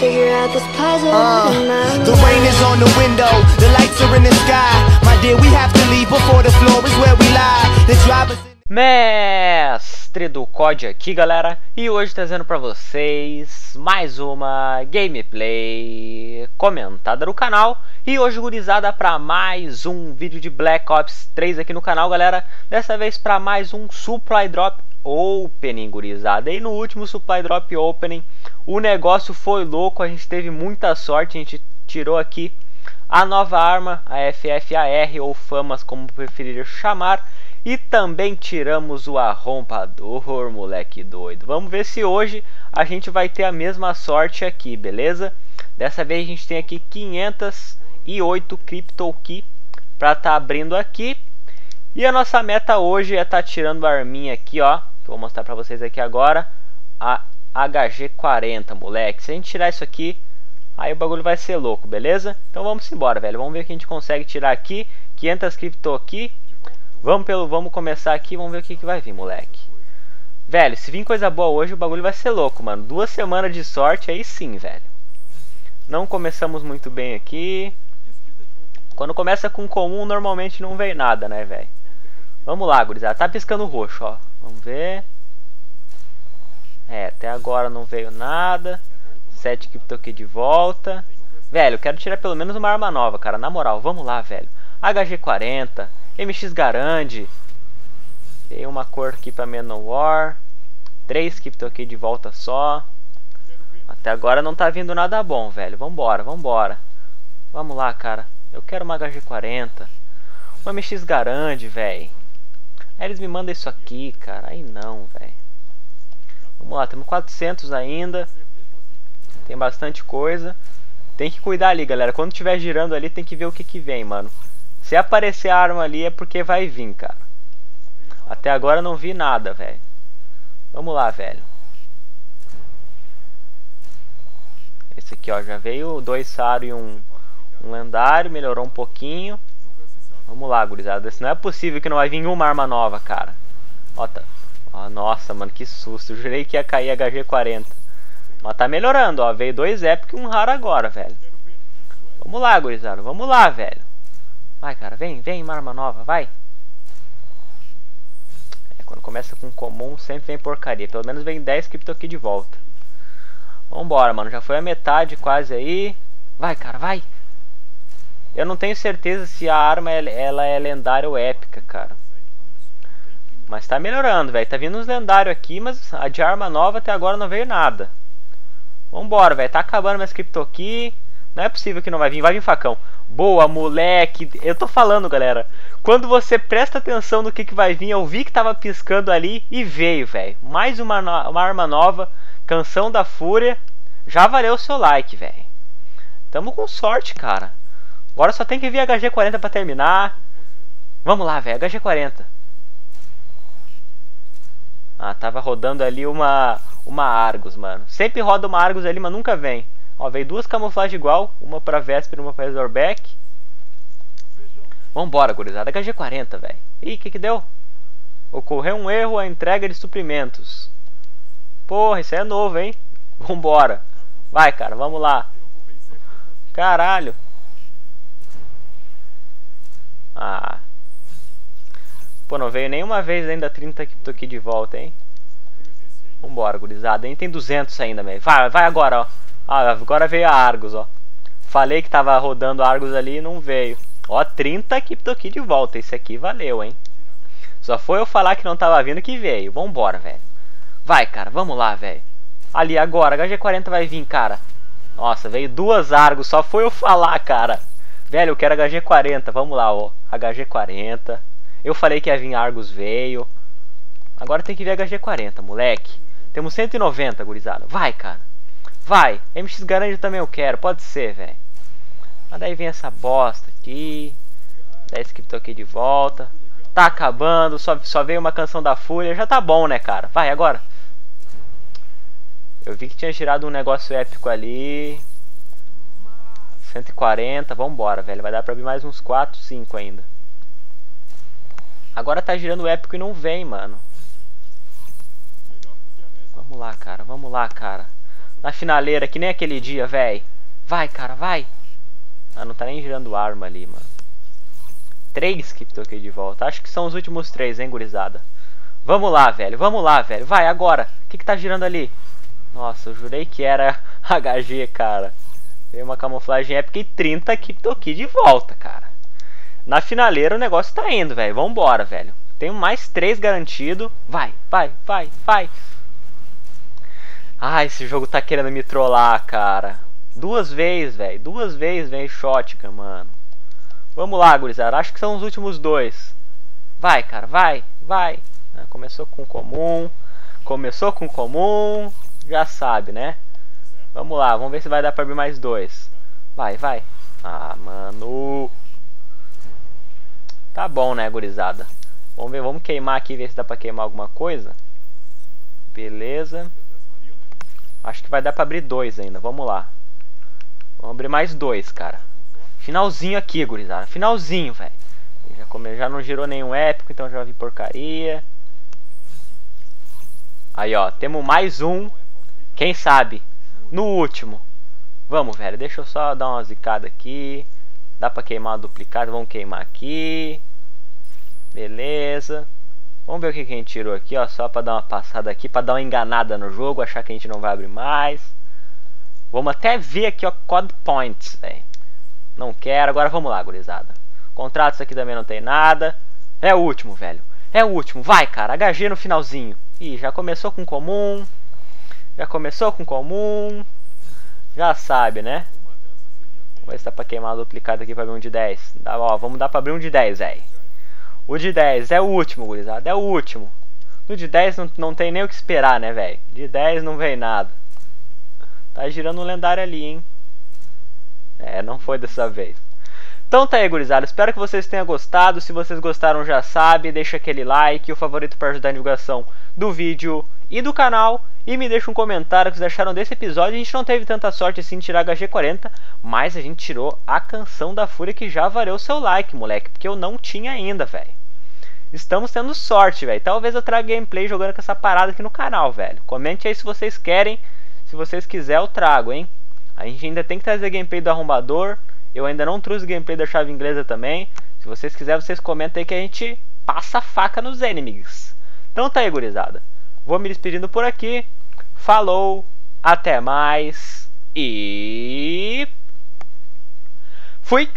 Figure out this puzzle Uh, the rain is on the window, the lights are in the sky. My dear, we have to leave before the floor is where we lie. The drivers. Mestre do COD aqui, galera, e hoje trazendo pra vocês mais uma gameplay comentada no canal. E hoje, gurizada, pra mais um vídeo de Black Ops 3 aqui no canal, galera. Dessa vez pra mais um Supply Drop Opening, gurizada. E no último Supply Drop Opening, o negócio foi louco, a gente teve muita sorte, a gente tirou aqui a nova arma, a FFAR, ou Famas, como preferir chamar. E também tiramos o arrompador, moleque doido. Vamos ver se hoje a gente vai ter a mesma sorte aqui, beleza? Dessa vez a gente tem aqui 508 Crypto Key para estar tá abrindo aqui. E a nossa meta hoje é estar tá tirando a arminha aqui, ó. Que eu vou mostrar para vocês aqui agora. A HG40, moleque. Se a gente tirar isso aqui, aí o bagulho vai ser louco, beleza? Então vamos embora, velho. Vamos ver o que a gente consegue tirar aqui. 500 Crypto Key. Vamos pelo, vamos começar aqui, vamos ver o que, que vai vir, moleque. Velho, se vir coisa boa hoje, o bagulho vai ser louco, mano. Duas semanas de sorte, aí sim, velho. Não começamos muito bem aqui. Quando começa com comum, normalmente não vem nada, né, velho? Vamos lá, gurizada. Tá piscando roxo, ó. Vamos ver. É, até agora não veio nada. 7 que aqui de volta. Velho, quero tirar pelo menos uma arma nova, cara. Na moral, vamos lá, velho. HG40. MX Garande. Tem uma cor aqui para Manowar. Três que aqui de volta só. Até agora não tá vindo nada bom, velho. Vambora, vambora. Vamos lá, cara. Eu quero uma HG40. Uma MX Garande, velho. Eles me mandam isso aqui, cara. Aí não, velho. Vamos lá, temos 400 ainda. Tem bastante coisa. Tem que cuidar ali, galera. Quando estiver girando ali, tem que ver o que que vem, mano. Se aparecer a arma ali é porque vai vir, cara. Até agora não vi nada, velho. Vamos lá, velho. Esse aqui, ó, já veio dois Saro e um, um lendário. Melhorou um pouquinho. Vamos lá, gurizada. Não é possível que não vai vir uma arma nova, cara. Ó, tá. Ó, nossa, mano, que susto. Eu jurei que ia cair HG40. Mas tá melhorando, ó. Veio dois Epic e um raro agora, velho. Vamos lá, gurizada. Vamos lá, velho. Vai, cara, vem, vem, uma arma nova, vai. É, quando começa com comum, sempre vem porcaria. Pelo menos vem 10 Crypto aqui de volta. Vambora, mano. Já foi a metade quase aí. Vai, cara, vai. Eu não tenho certeza se a arma ela é lendária ou épica, cara. Mas tá melhorando, velho. Tá vindo uns lendários aqui, mas a de arma nova até agora não veio nada. Vambora, velho. Tá acabando minhas Crypto aqui. Não é possível que não vai vir. Vai vir facão. Boa, moleque. Eu tô falando, galera. Quando você presta atenção no que, que vai vir, eu vi que tava piscando ali e veio, velho. Mais uma, no uma arma nova. Canção da Fúria. Já valeu o seu like, velho. Tamo com sorte, cara. Agora só tem que vir HG40 pra terminar. Vamos lá, velho. HG40. Ah, tava rodando ali uma, uma Argus, mano. Sempre roda uma Argus ali, mas nunca vem. Ó, veio duas camuflagens igual, uma pra Vesper e uma pra Razorback. Vambora, gurizada. HG40, velho. Ih, o que que deu? Ocorreu um erro a entrega de suprimentos. Porra, isso aí é novo, hein? Vambora. Vai, cara, vamos lá. Caralho. Ah. Pô, não veio nenhuma vez ainda 30 que tô aqui de volta, hein? Vambora, gurizada. A tem 200 ainda, velho. Vai, vai agora, ó. Ah, agora veio a Argus, ó. Falei que tava rodando Argus ali e não veio. Ó, 30 aqui, tô aqui de volta. Esse aqui valeu, hein? Só foi eu falar que não tava vindo que veio. Vambora, velho. Vai, cara, vamos lá, velho. Ali, agora, HG40 vai vir, cara. Nossa, veio duas Argus, só foi eu falar, cara. Velho, eu quero HG40, vamos lá, ó. HG40. Eu falei que ia vir Argus, veio. Agora tem que ver HG40, moleque. Temos 190, gurizada. Vai, cara. Vai, MX Garante também eu quero, pode ser, velho. Mas daí vem essa bosta aqui. 10 cripto aqui de volta. Tá acabando, só, só veio uma canção da Fúria. Já tá bom, né, cara? Vai, agora. Eu vi que tinha girado um negócio épico ali. 140, vambora, velho. Vai dar pra abrir mais uns 4, 5 ainda. Agora tá girando épico e não vem, mano. Vamos lá, cara. Vamos lá, cara. Na finaleira, que nem aquele dia, velho. Vai, cara, vai. Ah, não tá nem girando arma ali, mano. Três que toquei de volta. Acho que são os últimos três, hein, gurizada. Vamos lá, velho. Vamos lá, velho. Vai, agora. O que que tá girando ali? Nossa, eu jurei que era HG, cara. Veio uma camuflagem épica e 30 que toquei de volta, cara. Na finaleira o negócio tá indo, velho. Vambora, velho. Tenho mais três garantido. Vai, vai, vai, vai. Ah, esse jogo tá querendo me trollar, cara. Duas vezes, velho. Duas vezes vem shotgun, mano. Vamos lá, gurizada. Acho que são os últimos dois. Vai, cara. Vai, vai. Ah, começou com comum. Começou com comum. Já sabe, né? Vamos lá. Vamos ver se vai dar pra abrir mais dois. Vai, vai. Ah, mano. Tá bom, né, gurizada? Vamos ver, vamos queimar aqui, ver se dá pra queimar alguma coisa. Beleza. Acho que vai dar pra abrir dois ainda, vamos lá. Vamos abrir mais dois, cara. Finalzinho aqui, gurizada. Finalzinho, velho. Já, já não girou nenhum épico, então já vi porcaria. Aí, ó. Temos mais um. Quem sabe? No último. Vamos, velho. Deixa eu só dar uma zicada aqui. Dá pra queimar duplicado. Vamos queimar aqui. Beleza. Vamos ver o que, que a gente tirou aqui, ó. Só pra dar uma passada aqui. Pra dar uma enganada no jogo. Achar que a gente não vai abrir mais. Vamos até ver aqui, ó. Code points, velho. Não quero. Agora vamos lá, gurizada. Contratos aqui também não tem nada. É o último, velho. É o último. Vai, cara. HG no finalzinho. Ih, já começou com comum. Já começou com comum. Já sabe, né? Vamos ver se dá pra queimar duplicado aqui pra abrir um de 10. Dá, ó, vamos dar pra abrir um de 10, velho. O de 10 é o último, gurizada. É o último. No de 10 não, não tem nem o que esperar, né, velho? De 10 não vem nada. Tá girando um lendário ali, hein? É, não foi dessa vez. Então tá aí, gurizada. Espero que vocês tenham gostado. Se vocês gostaram, já sabe, deixa aquele like, o favorito para ajudar a divulgação do vídeo e do canal. E me deixa um comentário que vocês acharam desse episódio. A gente não teve tanta sorte assim de tirar HG40, mas a gente tirou a canção da Fúria que já valeu o seu like, moleque, porque eu não tinha ainda, velho. Estamos tendo sorte, velho. Talvez eu traga gameplay jogando com essa parada aqui no canal, velho. Comente aí se vocês querem. Se vocês quiserem, eu trago, hein? A gente ainda tem que trazer gameplay do arrombador. Eu ainda não trouxe gameplay da chave inglesa também. Se vocês quiserem, vocês comentem aí que a gente passa a faca nos enemigos. Então tá aí, gurizada. Vou me despedindo por aqui. Falou, até mais e fui!